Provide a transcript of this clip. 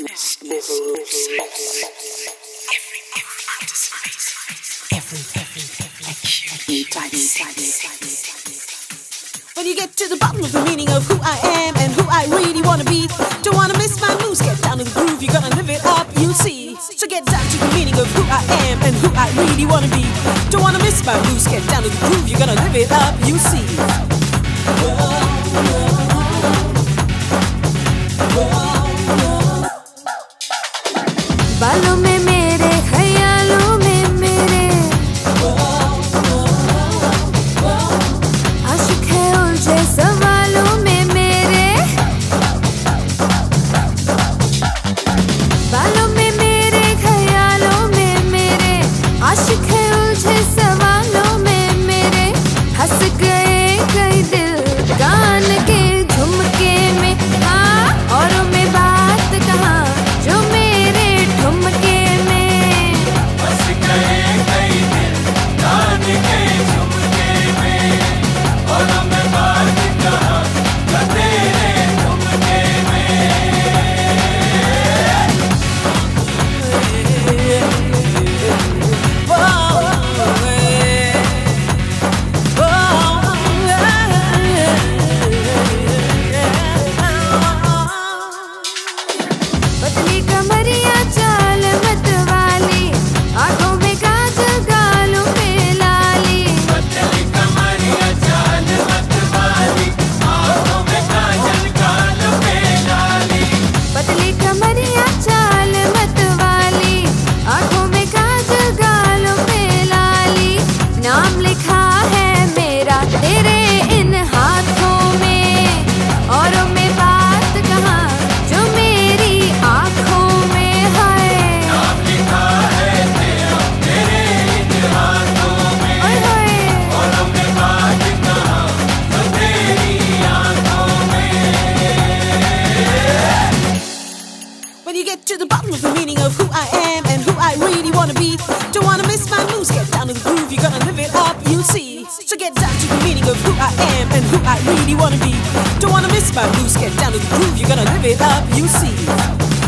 When you get to the bottom of the meaning of who I am and who I really wanna be, don't wanna miss my moves. Get down to the groove, you're gonna live it up, you'll see. So get down to the meaning of who I am and who I really wanna be. Don't wanna miss my moves. Get down to the groove, you're gonna live it up, you'll see. बालों of the meaning of who I am and who I really wanna be, don't wanna miss my moves. Get down to the groove, you're gonna live it up, you'll see. So get down to the meaning of who I am and who I really wanna be. Don't wanna miss my moves. Get down to the groove, you're gonna live it up, you'll see.